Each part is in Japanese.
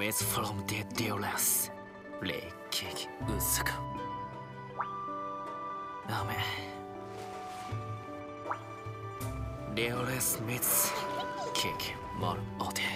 with from the dealers. Lekik Uzuka. Amen. Dealers meets Kick Morote.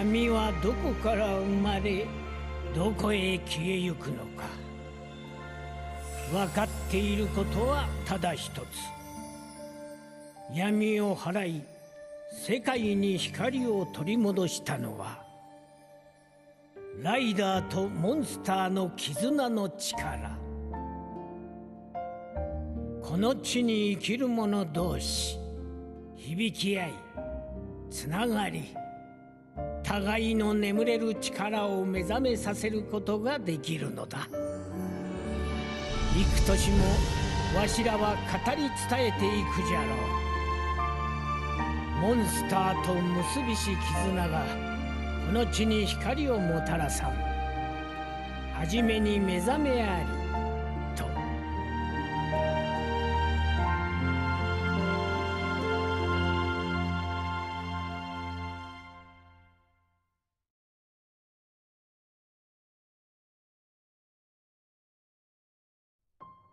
闇はどこから生まれどこへ消えゆくのか。分かっていることはただ一つ。闇を払い世界に光を取り戻したのはライダーとモンスターの絆の力。この地に生きる者同士響き合いつながり。互いの眠れる力を目覚めさせることができるのだ。幾年もわしらは語り伝えていくじゃろう。モンスターと結びし絆がこの地に光をもたらさん。初めに目覚めあり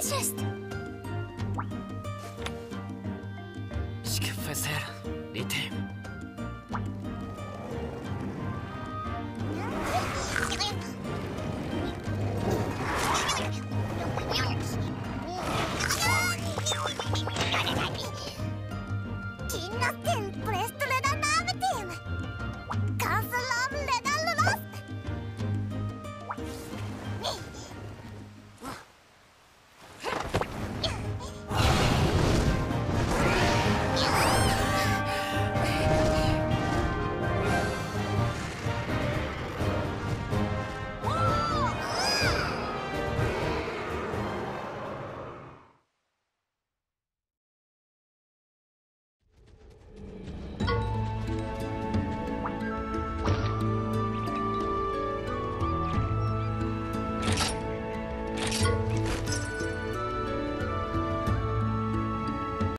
precious